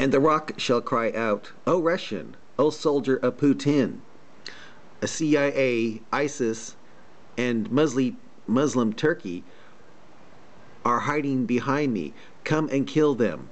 And the rock shall cry out, O Russian, O soldier of Putin, a CIA, ISIS, and Muslim, Muslim Turkey are hiding behind me. Come and kill them.